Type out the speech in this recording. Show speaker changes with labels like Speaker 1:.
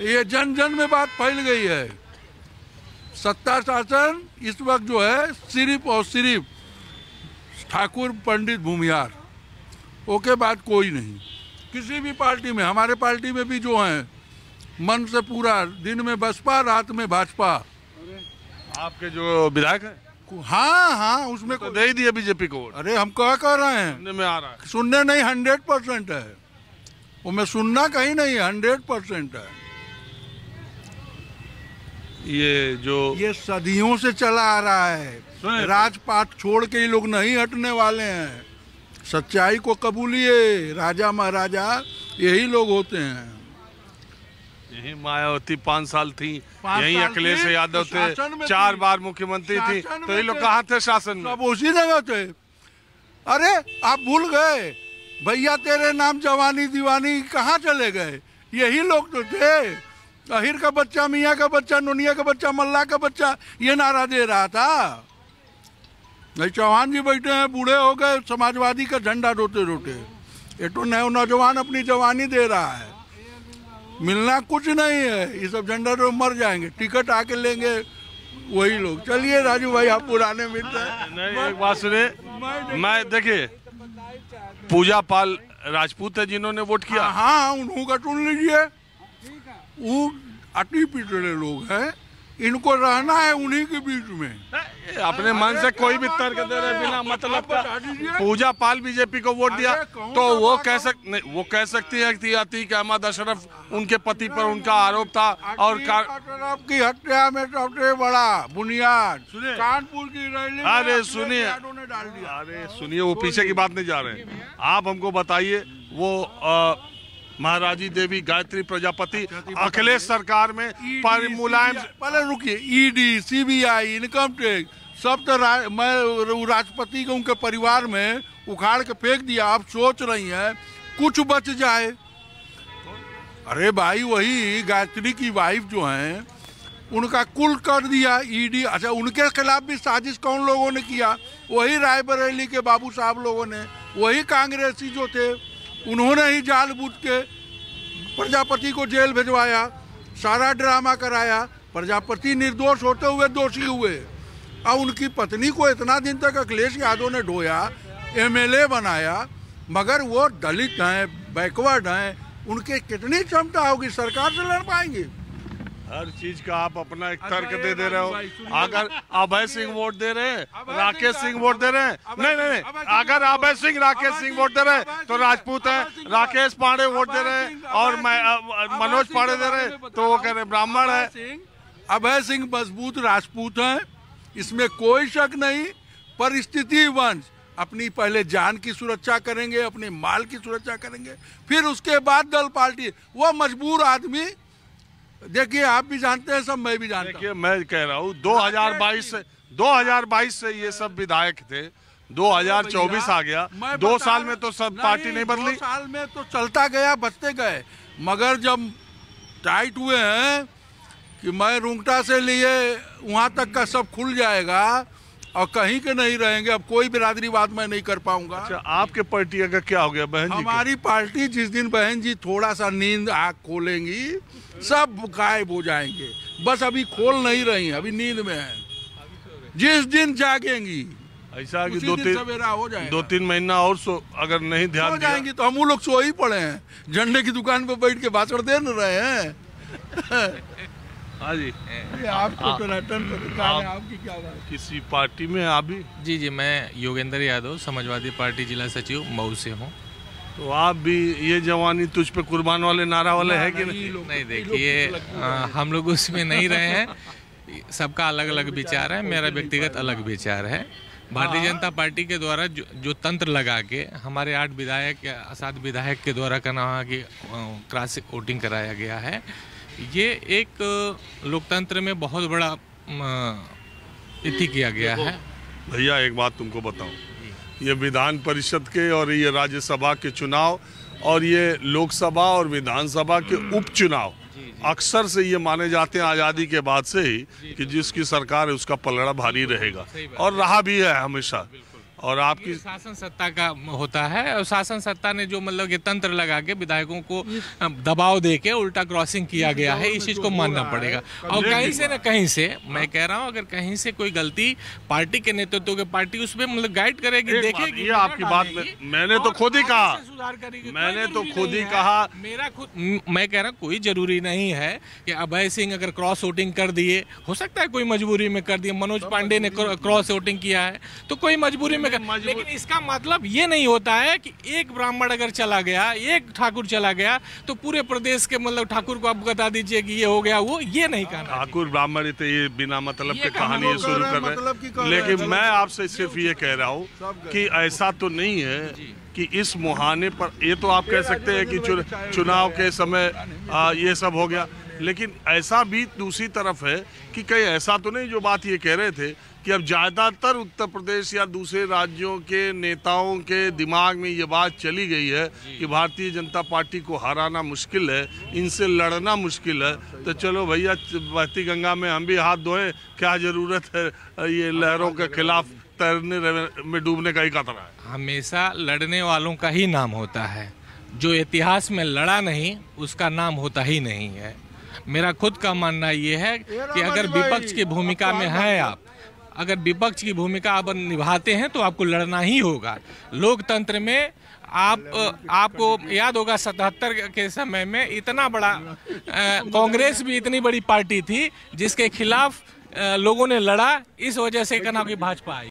Speaker 1: ये जन जन में बात फैल गई है। सत्ता शासन इस वक्त जो है सिर्फ़ और सिर्फ़ ठाकुर पंडित भूमियार। ओके बाद कोई नहीं। किसी भी पार्टी में हमारे पार्टी में भी जो हैं मन से पूरा दिन में बसपा रात में भाजपा।
Speaker 2: आपके जो विधायक है?
Speaker 1: हाँ हाँ उसमें
Speaker 2: तो दे ही दिया बीजेपी को
Speaker 1: अरे हम क्या कह रहे हैं?
Speaker 2: सुनने में आ रहा है।
Speaker 1: सुनने नहीं हंड्रेड परसेंट है। वो मैं सुनना कहीं नहीं हंड्रेड परसेंट है।
Speaker 2: ये जो
Speaker 1: ये सदियों से चला आ रहा है।
Speaker 2: सुने-
Speaker 1: राजपाट छोड़ के ये लोग नहीं हटने वाले हैं। सच्चाई को कबूलिए राजा महाराजा यही लोग होते हैं।
Speaker 2: यही मायावती पाँच साल थी यही अखिलेश यादव
Speaker 1: तो
Speaker 2: थे चार बार मुख्यमंत्री थी। तो ये लोग। कहाँ थे शासन में?
Speaker 1: अब उसी जगह थे। अरे आप भूल गए। भैया तेरे नाम जवानी दीवानी कहाँ चले गए? यही लोग तो थे। अहिर का बच्चा मियाँ का बच्चा नोनिया का बच्चा मल्ला का बच्चा ये नारा दे रहा था। नहीं चौहान जी बैठे हैं बूढ़े हो गए समाजवादी का झंडा रोते रोते। ये तो नौ नौजवान अपनी जवानी दे रहा है। मिलना कुछ नहीं है ये सब झंडा तो मर जाएँगे टिकट आके लेंगे वही लोग। चलिए राजू भाई आप पुराने मित्र हैं।
Speaker 2: नहीं एक बात सुने मैं देखिए पूजा पाल राजपूत है जिन्होंने वोट किया।
Speaker 1: हाँ उन्हों का चुन लीजिए। वो अटी पिछड़े लोग हैं इनको रहना है उन्हीं के बीच में
Speaker 2: अपने मन से कोई भी तर्क दे रहे बिना मतलब। का पूजा पाल बीजेपी को वोट दिया तो वो कह सक नहीं वो कह सकती है कि अतीक अहमद अशरफ उनके पति पर उनका आरोप था और
Speaker 1: अशरफ की हत्या में सबसे बड़ा बुनियाद कानपुर की रैली
Speaker 2: अरे सुनिए। अरे सुनिए वो पीछे की बात नहीं जा रहे आप हमको बताइए वो महाराजी देवी गायत्री प्रजापति अखिलेश सरकार में पर मुलायम
Speaker 1: पहले रुकिए ईडी सीबीआई इनकम टैक्स सब तो रा, मैं राष्ट्रपति को उनके परिवार में उखाड़ के फेंक दिया आप सोच रही हैं कुछ बच जाए। अरे भाई वही गायत्री की वाइफ जो हैं उनका कुल कर दिया ईडी अच्छा उनके खिलाफ भी साजिश कौन लोगों ने किया? वही रायबरेली के बाबू साहब लोगों ने वही कांग्रेसी जो थे उन्होंने ही जाल बूझ के प्रजापति को जेल भिजवाया, सारा ड्रामा कराया। प्रजापति निर्दोष होते हुए दोषी हुए। और उनकी पत्नी को इतना दिन तक अखिलेश यादव ने ढोया, एमएलए बनाया, मगर वो दलित हैं, बैकवर्ड हैं, उनके कितनी क्षमता होगी, सरकार से लड़ पाएँगे?
Speaker 2: हर चीज़ का आप अपना एक तर्क दे दे रहे हो। अगर अभय सिंह वोट दे रहे हैं राकेश
Speaker 1: सिंह
Speaker 2: वोट दे रहे हैं। नहीं नहीं अगर अभय सिंह राकेश सिंह वोट दे रहे हैं तो राजपूत है राकेश पांडे वोट दे रहे हैं और मनोज पांडे दे रहे हैं तो वो कह रहे ब्राह्मण है।
Speaker 1: अभय सिंह मज़बूत राजपूत है इसमें कोई शक नहीं परिस्थिति वंश अपनी पहले जान की सुरक्षा करेंगे अपने माल की सुरक्षा करेंगे फिर उसके बाद दल पार्टी वो मजबूर आदमी देखिए आप भी जानते हैं सब मैं भी जानता
Speaker 2: देखिए मैं कह रहा हूँ 2022 से 2022 से ये सब विधायक थे 2024 आ गया। दो साल में तो सब पार्टी नहीं बदली।
Speaker 1: दो साल में तो चलता गया बचते गए। मगर जब टाइट हुए हैं कि मैं रूंगटा से लिए वहाँ तक का सब खुल जाएगा और कहीं के नहीं रहेंगे अब कोई बिरादरीवाद मैं नहीं कर पाऊँगा।
Speaker 2: अच्छा आपके पार्टी का क्या हो गया बहन जी
Speaker 1: हमारी पार्टी जिस दिन बहन जी थोड़ा सा नींद आग खोलेंगी सब गायब हो जाएँगे। बस अभी खोल नहीं रही हैं, अभी नींद में है। जिस दिन जागेंगी
Speaker 2: ऐसा कि दो तीन
Speaker 1: सवेरा हो जाए
Speaker 2: दो तीन महीना और सो अगर नहीं ध्यान
Speaker 1: जाएँगी तो हम लोग सो ही पड़े हैं। झंडे की दुकान पर बैठ के भाषण दे रहे हैं।
Speaker 2: हाँ जी।
Speaker 1: ये आपको तो रटन पत्रकार है, आपकी क्या बात
Speaker 2: किसी पार्टी में आप भी?
Speaker 3: जी जी मैं योगेंद्र यादव समाजवादी पार्टी जिला सचिव मऊ से हूँ।
Speaker 2: तो आप भी ये जवानी तुझ पे कुर्बान वाले नारा वाले है कि नहीं?
Speaker 3: नहीं देखिए हम लोग उसमें नहीं रहे हैं। सबका अलग अलग विचार है मेरा व्यक्तिगत अलग विचार है। भारतीय जनता पार्टी के द्वारा जो, जो तंत्र लगा के हमारे आठ विधायक या सात विधायक के द्वारा हुआ कि क्रॉस वोटिंग कराया गया है। ये एक लोकतंत्र में बहुत बड़ा इति किया गया है।
Speaker 2: भैया एक बात तुमको बताऊँ। ये विधान परिषद के और ये राज्यसभा के चुनाव और ये लोकसभा और विधानसभा के उपचुनाव अक्सर से ये माने जाते हैं आज़ादी के बाद से ही कि जिसकी सरकार है उसका पलड़ा भारी रहेगा। और रहा भी है हमेशा। और आपकी
Speaker 3: शासन सत्ता का होता है और शासन सत्ता ने जो मतलब ये तंत्र लगा के विधायकों को दबाव दे के उल्टा क्रॉसिंग किया गया है इस चीज़ को मानना पड़ेगा। और कहीं से न कहीं से मैं कह रहा हूँ अगर कहीं से कोई गलती पार्टी के नेतृत्व के पार्टी उसमें मतलब गाइड करेगी देखेगी।
Speaker 2: ये आपकी बात में- मैंने तो खुद ही कहा।
Speaker 3: सुधार करेगी
Speaker 2: मैंने तो खुद ही कहा।
Speaker 3: मेरा खुद मैं कह रहा हूँ कोई ज़रूरी नहीं है कि अभय सिंह अगर क्रॉस वोटिंग कर दिए हो सकता है कोई मजबूरी में कर दिए। मनोज पांडे ने क्रॉस वोटिंग किया है तो कोई मजबूरी में कर लेकिन इसका मतलब ये नहीं होता है कि एक ब्राह्मण अगर चला गया एक ठाकुर चला गया तो पूरे प्रदेश के मतलब ठाकुर को आप बता दीजिए कि ये हो गया वो ये नहीं कहना
Speaker 2: ठाकुर ब्राह्मण तो ये बिना मतलब के कहानी शुरू
Speaker 1: कर रहे हैं, मतलब कर रहे
Speaker 2: लेकिन मैं आपसे सिर्फ़ ये कह रहा हूँ कि ऐसा तो नहीं है कि इस मुहाने पर ये तो आप कह सकते हैं कि चुनाव के समय ये सब हो गया। लेकिन ऐसा भी दूसरी तरफ़ है कि कहीं ऐसा तो नहीं जो बात ये कह रहे थे कि अब ज़्यादातर उत्तर प्रदेश या दूसरे राज्यों के नेताओं के दिमाग में ये बात चली गई है कि भारतीय जनता पार्टी को हराना मुश्किल है इनसे लड़ना मुश्किल है। तो चलो भैया बहती गंगा में हम भी हाथ धोएँ क्या ज़रूरत है ये लहरों के खिलाफ तैरने में डूबने का ही खतरा है।
Speaker 3: हमेशा लड़ने वालों का ही नाम होता है। जो इतिहास में लड़ा नहीं उसका नाम होता ही नहीं है। मेरा खुद का मानना ये है कि अगर विपक्ष की भूमिका में हैं आप अगर विपक्ष की भूमिका आप निभाते हैं तो आपको लड़ना ही होगा। लोकतंत्र में आप आपको याद होगा सतहत्तर के समय में इतना बड़ा कांग्रेस भी इतनी बड़ी पार्टी थी जिसके खिलाफ लोगों ने लड़ा इस वजह से कहना कि भाजपा आई।